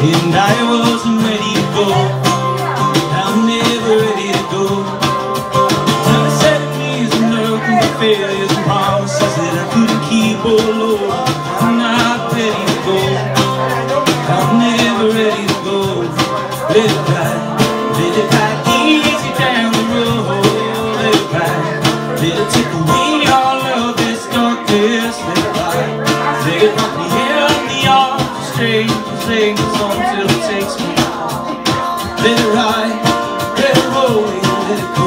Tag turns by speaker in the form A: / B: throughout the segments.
A: And I wasn't ready to go. I'm never ready to go. Never said years of nothing but failures and promises That I couldn't keep, oh Lord. I'm not ready to go. I'm never ready to go. Let it ride, let it ride. Easy down the road. Let it ride, let it take strangers Sing the song till it takes me Let it ride, let it roll, let it go.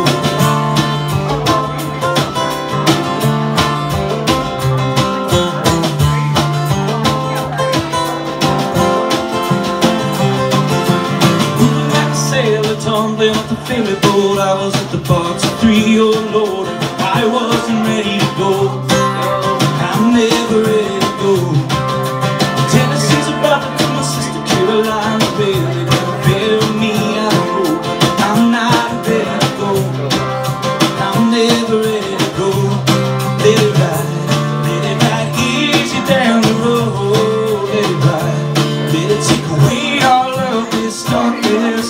A: Moving like a sailor, tumbling off the ferry boat I was at the box of three, oh Lord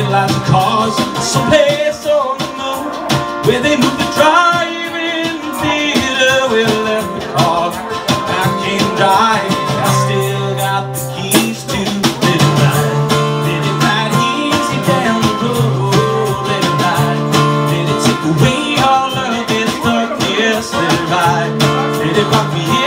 A: Red lights cars Someplace on the moon Where they moved the drive-in theater We left the car I can't drive. I the keys to Let it easy down the road. It away all of darkness it rock me